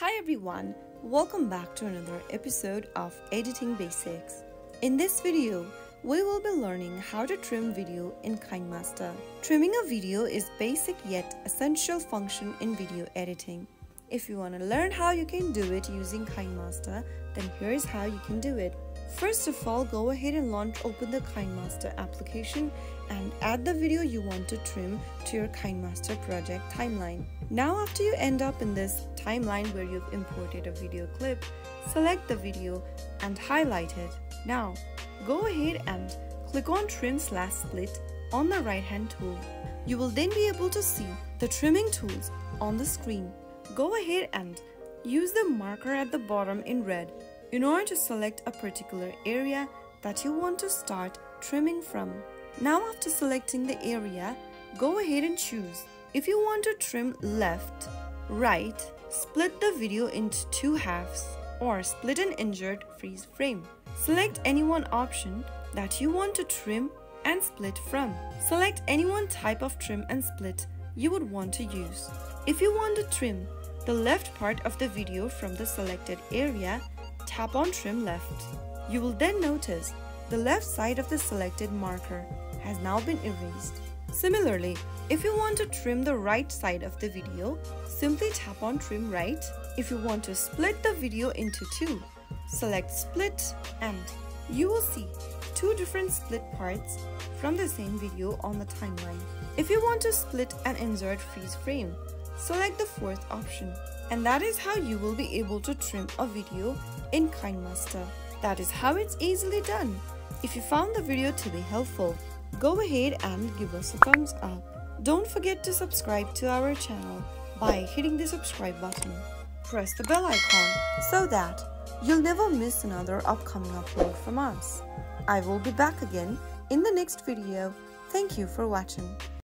Hi everyone, welcome back to another episode of Editing Basics. In this video, we will be learning how to trim video in KineMaster. Trimming a video is basic yet essential function in video editing. If you want to learn how you can do it using KineMaster, then here's how you can do it. First of all, go ahead and launch open the KineMaster application and add the video you want to trim to your KineMaster project timeline. Now after you end up in this timeline where you've imported a video clip, select the video and highlight it. Now, go ahead and click on trim slash split on the right hand tool. You will then be able to see the trimming tools on the screen. Go ahead and use the marker at the bottom in red in order to select a particular area that you want to start trimming from. Now after selecting the area, go ahead and choose. If you want to trim left, right, split the video into two halves or split and insert freeze frame. Select any one option that you want to trim and split from. Select any one type of trim and split you would want to use. If you want to trim the left part of the video from the selected area, tap on Trim Left. You will then notice the left side of the selected marker has now been erased. Similarly, if you want to trim the right side of the video, simply tap on Trim Right. If you want to split the video into two, select Split and you will see two different split parts from the same video on the timeline. If you want to split and insert freeze frame, select the fourth option. And that is how you will be able to trim a video in KineMaster. That is how it's easily done. If you found the video to be helpful, go ahead and give us a thumbs up. Don't forget to subscribe to our channel by hitting the subscribe button. Press the bell icon so that you'll never miss another upcoming upload from us. I will be back again in the next video. Thank you for watching.